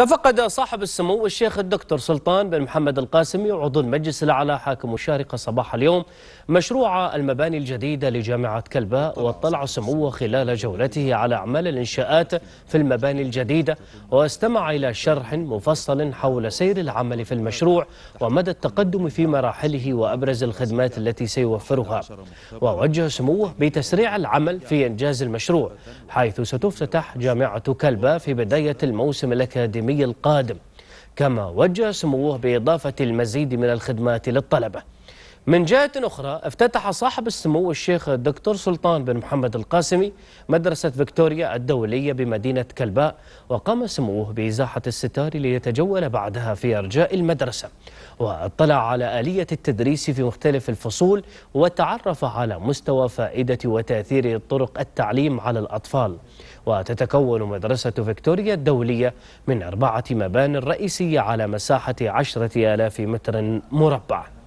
تفقد صاحب السمو الشيخ الدكتور سلطان بن محمد القاسمي عضو المجلس الأعلى حاكم الشارقة صباح اليوم مشروع المباني الجديدة لجامعة كلباء واطلع سموه خلال جولته على أعمال الإنشاءات في المباني الجديدة واستمع إلى شرح مفصل حول سير العمل في المشروع ومدى التقدم في مراحله وأبرز الخدمات التي سيوفرها. ووجه سموه بتسريع العمل في إنجاز المشروع حيث ستفتتح جامعة كلباء في بداية الموسم الأكاديمي القادم. كما وجه سموه بإضافة المزيد من الخدمات للطلبة. من جهة أخرى افتتح صاحب السمو الشيخ الدكتور سلطان بن محمد القاسمي مدرسة فيكتوريا الدولية بمدينة كلباء وقام سموه بإزاحة الستار ليتجول بعدها في أرجاء المدرسة. واطلع على آلية التدريس في مختلف الفصول وتعرف على مستوى فائدة وتأثير طرق التعليم على الأطفال. وتتكون مدرسة فيكتوريا الدولية من أربعة مبان رئيسية على مساحة عشرة آلاف متر مربع.